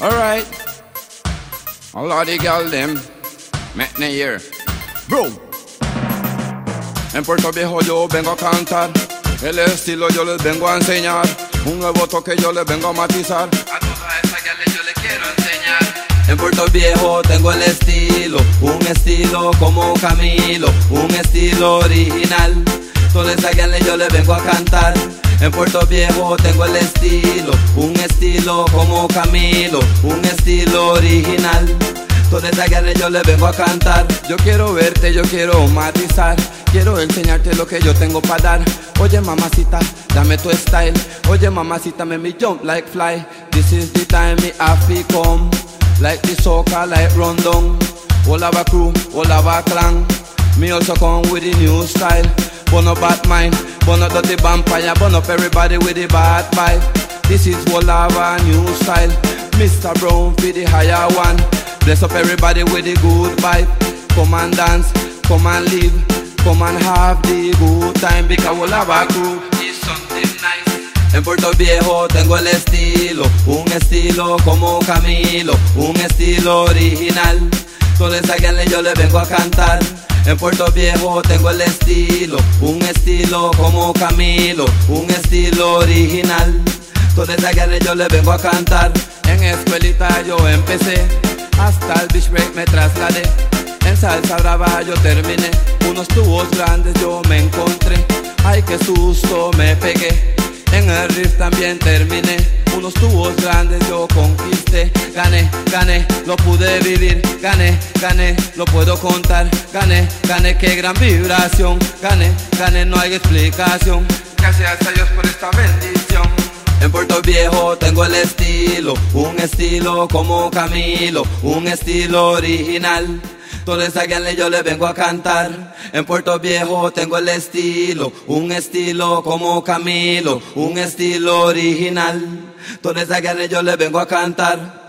Alright. All of the girl them. Make me hear. Bro. En Puerto Viejo yo vengo a cantar. El estilo yo les vengo a enseñar. Un nuevo toque yo les vengo a matizar. A todas esas gales yo les quiero enseñar. En Puerto Viejo tengo el estilo, un estilo como Camilo, un estilo original. Esas gales yo les vengo a cantar. En Puerto Viejo tengo el estilo, un estilo como Camilo, un estilo original. Todas esas gales yo les vengo a cantar. Yo quiero verte, yo quiero matizar. Quiero enseñarte lo que yo tengo para dar. Oye mamacita, dame tu style. Oye mamacita, make me jump like fly. This is the time me to come. Like the soca, like rundown. All a crew, all a clan. Me also come with the new style. Burn up bad mind, burn up dirty vampire, burn up everybody with the bad vibe. This is all of a new style. Mr. Brown for the higher one. Bless up everybody with the good vibe. Come and dance, come and live, come and have the good time because all of a crew is something nice. En Puerto Viejo tengo el estilo, un estilo como Camilo, un estilo original. Oh, Todas esas gales yo les vengo a cantar. En Puerto Viejo tengo el estilo, un estilo como Camilo, un estilo original. Todas esas gales yo les vengo a cantar. En escuelita yo empecé, hasta el beach break me trasladé. En salsa brava yo terminé, unos tubos grandes yo me encontré. Ay, qué susto me pegué. En el riff también terminé, unos tubos grandes yo conquisté. Gané, gané, lo pude vivir. Gané, gané, lo puedo contar. Gané, gané, qué gran vibración. Gané, gané, no hay explicación. Gracias a Dios por esta bendición. En Puerto Viejo tengo el estilo, un estilo como Camilo, un estilo original. Todas esas gales yo les vengo a cantar. En Puerto Viejo tengo el estilo, un estilo como Camilo, un estilo original. Todas esas gales yo les vengo a cantar.